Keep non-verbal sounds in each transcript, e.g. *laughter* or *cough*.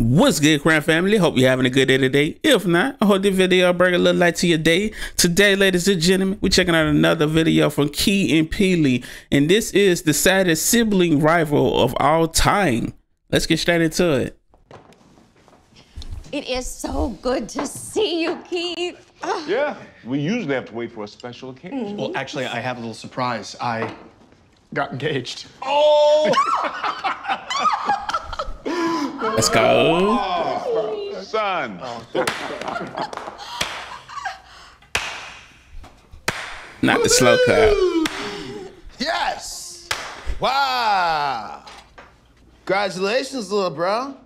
What's good, Crown Family? Hope you're having a good day today. If not, I hope this video bring a little light to your day. Today, ladies and gentlemen, we're checking out another video from Key and Peele, and this is the saddest sibling rival of all time. Let's get straight into it. It is so good to see you, Keith. Ugh. Yeah, we usually have to wait for a special occasion. Mm-hmm. Well, actually, I have a little surprise. I got engaged. Oh, *laughs* Let's go. son. Not the slow clap. Yes! Wow! Congratulations, little bro.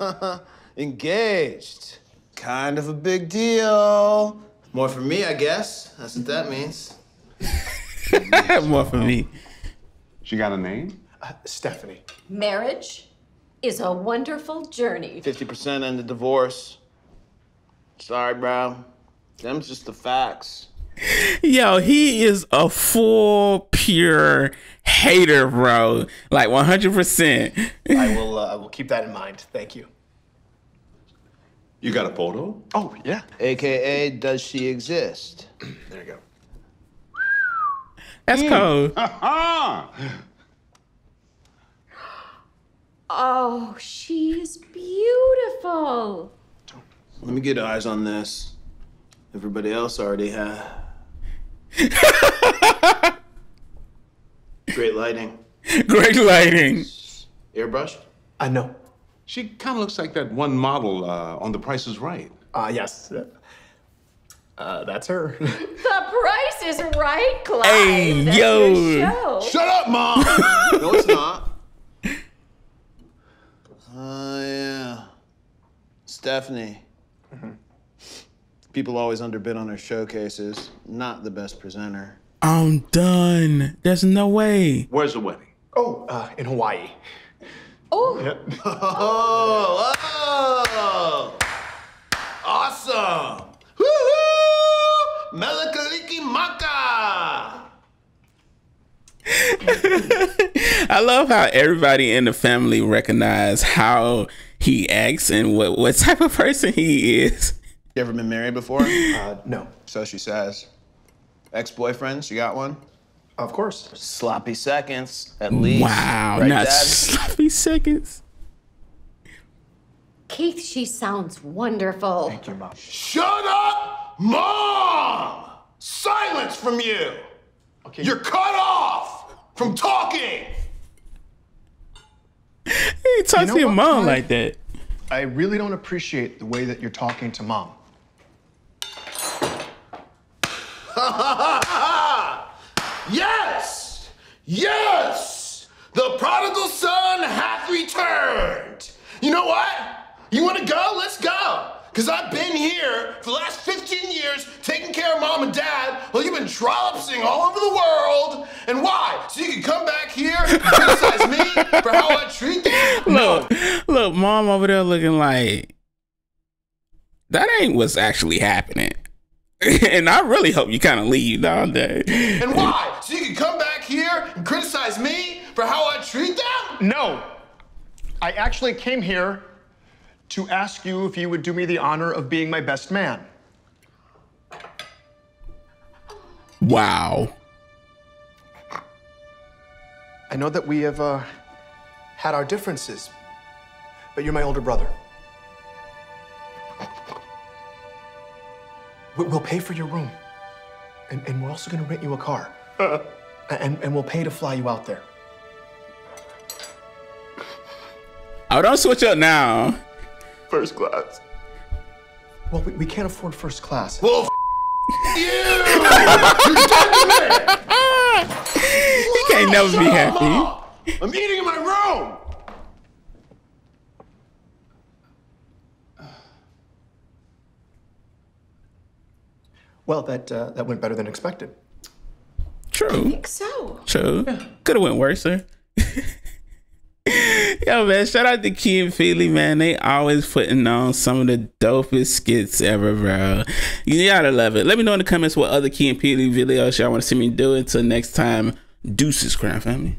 *laughs* Engaged. Kind of a big deal. More for me, I guess. That's what that means. *laughs* More for me. She got a name? Uh, Stephanie. Marriage is a wonderful journey. 50% in the divorce. Sorry, bro. Them's just the facts. Yo, he is a full pure hater, bro. Like 100%. I will. Uh, I will keep that in mind. Thank you. You got a photo? Oh yeah. AKA, does she exist? There you go. That's cold. *laughs* Ah! Oh, she is beautiful. Let me get eyes on this. Everybody else already had. *laughs* Great lighting. Great lighting. Airbrushed? I know. She kind of looks like that one model uh, on The Price is Right. Uh, yes. Uh, that's her. *laughs* The price is right, Clyde. Hey, That's yo. your show. Shut up, mom! *laughs* no, it's not. Oh, yeah. Stephanie. People always underbid on her showcases. Not the best presenter. I'm done. There's no way. Where's the wedding? oh, uh, in Hawaii. Oh, *laughs* Oh, oh! Awesome! Woohoo! Mele Kalikimaka! *laughs* I love how everybody in the family recognize how he acts and what, what type of person he is. You ever been married before? Uh, no. so she says. Ex-boyfriends, you got one? Of course. Sloppy seconds, at least. Wow, Right, not Dad? sloppy seconds. Keith, she sounds wonderful. Thank you, mom. Shut up, mom! Silence from you. Okay. You're cut off from talking. He talks know to your what, mom Clyde? like that. I really don't appreciate the way that you're talking to mom. *laughs* yes! Yes! The prodigal son hath returned. You know what? You want to go? Let's go. Because I've been here for the last 15 years taking care of mom and dad while you've been trollopsing all over the world. And why? So you can come back here and criticize me for how I treat them? *laughs* Look, look, mom over there looking like that ain't what's actually happening. *laughs* and I really hope you kind of leave down there. And why? So you can come back here and criticize me for how I treat them? No. I actually came here to ask you if you would do me the honor of being my best man. Wow. I know that we have uh, had our differences, but you're my older brother. We- We'll pay for your room, and, and we're also going to rent you a car, uh-huh. and, and we'll pay to fly you out there. Oh, don't switch up now. First class. Well, we, we can't afford first class. Well, f- you! *laughs* He can't never be happy. I'm eating in my room. Well, that uh, that went better than expected. True. I think so. True. Could have went worse, sir. *laughs* Yo, man, shout out to Key and Peele, man. They always putting on some of the dopest skits ever, bro. You gotta love it. Let me know in the comments what other Key and Peele videos y'all want to see me do. Until next time, deuces, Crown Family.